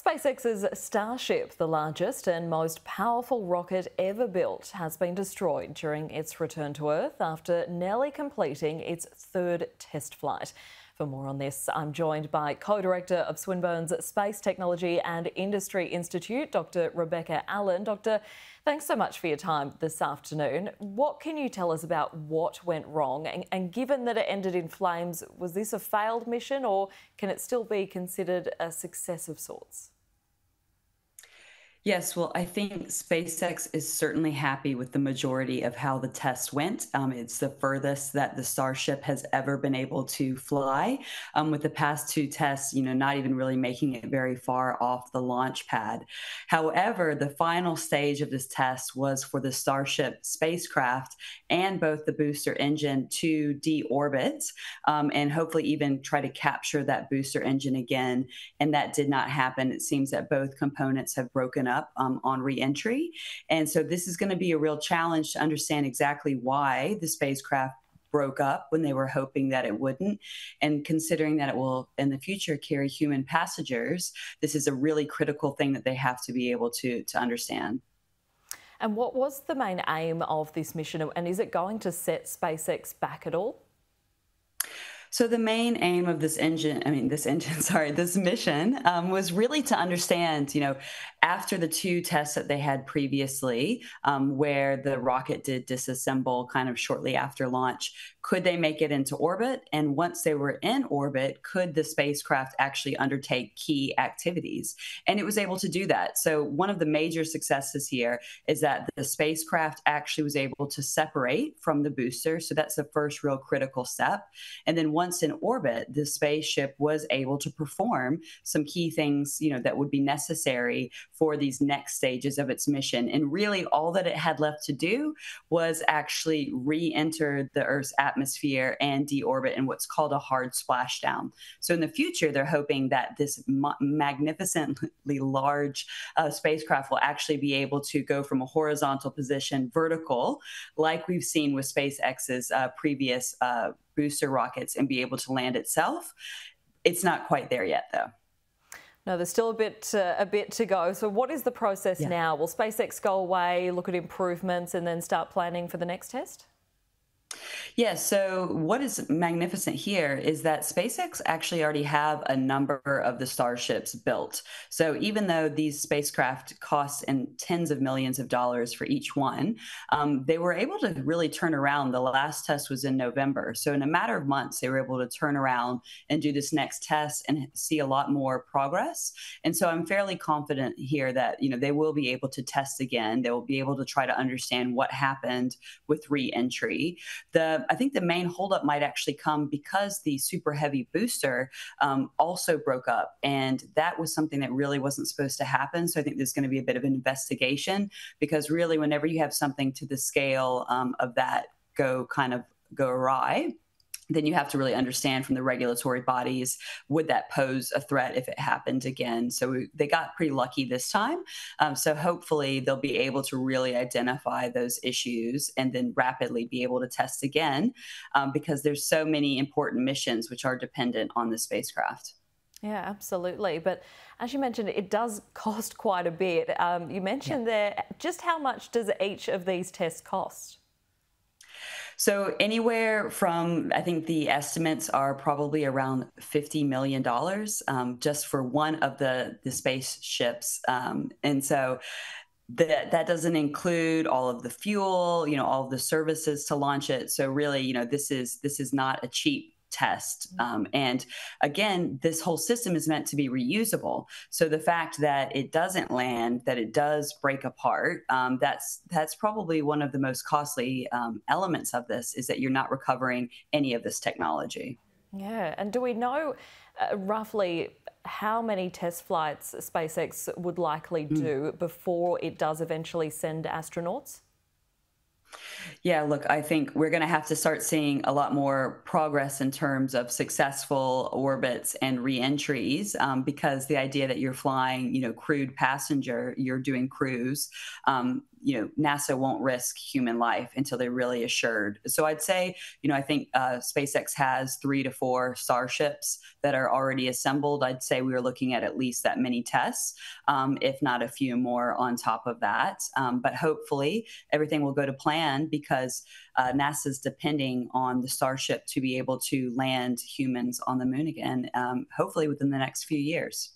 SpaceX's Starship, the largest and most powerful rocket ever built, has been destroyed during its return to Earth after nearly completing its third test flight. For more on this, I'm joined by co director of Swinburne's Space Technology and Industry Institute, Dr. Rebecca Allen. Doctor, thanks so much for your time this afternoon. What can you tell us about what went wrong? And, and given that it ended in flames, was this a failed mission or can it still be considered a success of sorts? Yes, well, I think SpaceX is certainly happy with the majority of how the test went. Um, it's the furthest that the Starship has ever been able to fly. Um, with the past two tests, you know, not even really making it very far off the launch pad. However, the final stage of this test was for the Starship spacecraft and both the booster engine to deorbit um, and hopefully even try to capture that booster engine again. And that did not happen. It seems that both components have broken up um, on reentry. And so this is going to be a real challenge to understand exactly why the spacecraft broke up when they were hoping that it wouldn't. And considering that it will in the future carry human passengers, this is a really critical thing that they have to be able to, to understand. And what was the main aim of this mission? And is it going to set SpaceX back at all? So the main aim of this engine, I mean, this engine, sorry, this mission um, was really to understand, you know, after the two tests that they had previously, um, where the rocket did disassemble kind of shortly after launch, could they make it into orbit? And once they were in orbit, could the spacecraft actually undertake key activities? And it was able to do that. So one of the major successes here is that the spacecraft actually was able to separate from the booster. So that's the first real critical step. And then once in orbit, the spaceship was able to perform some key things, you know, that would be necessary for these next stages of its mission. And really, all that it had left to do was actually re enter the Earth's atmosphere and deorbit in what's called a hard splashdown. So, in the future, they're hoping that this ma- magnificently large uh, spacecraft will actually be able to go from a horizontal position vertical, like we've seen with SpaceX's uh, previous uh, booster rockets, and be able to land itself. It's not quite there yet, though. No, there's still a bit uh, a bit to go. So, what is the process yeah. now? Will SpaceX go away, look at improvements, and then start planning for the next test? Yeah, so what is magnificent here is that SpaceX actually already have a number of the starships built. So even though these spacecraft cost in tens of millions of dollars for each one, um, they were able to really turn around. The last test was in November. So in a matter of months, they were able to turn around and do this next test and see a lot more progress. And so I'm fairly confident here that, you know, they will be able to test again. They will be able to try to understand what happened with reentry. The I think the main holdup might actually come because the super heavy booster um, also broke up, and that was something that really wasn't supposed to happen. So I think there's going to be a bit of an investigation because really, whenever you have something to the scale um, of that go kind of go awry then you have to really understand from the regulatory bodies would that pose a threat if it happened again so we, they got pretty lucky this time um, so hopefully they'll be able to really identify those issues and then rapidly be able to test again um, because there's so many important missions which are dependent on the spacecraft yeah, absolutely. But as you mentioned, it does cost quite a bit. Um, you mentioned yeah. there, just how much does each of these tests cost? So anywhere from I think the estimates are probably around fifty million dollars um, just for one of the the spaceships, um, and so that that doesn't include all of the fuel, you know, all of the services to launch it. So really, you know, this is this is not a cheap test. Mm-hmm. Um, and again, this whole system is meant to be reusable. So the fact that it doesn't land, that it does break apart, um, that's that's probably one of the most costly um, elements of this is that you're not recovering any of this technology. Yeah, and do we know uh, roughly how many test flights SpaceX would likely mm. do mm. before it does eventually send astronauts? Yeah, look, I think we're going to have to start seeing a lot more progress in terms of successful orbits and reentries um, because the idea that you're flying, you know, crewed passenger, you're doing cruise, um, you know, NASA won't risk human life until they're really assured. So I'd say, you know, I think uh, SpaceX has three to four starships that are already assembled. I'd say we are looking at at least that many tests, um, if not a few more on top of that. Um, but hopefully everything will go to plan because uh, NASA's depending on the Starship to be able to land humans on the moon again, um, hopefully within the next few years.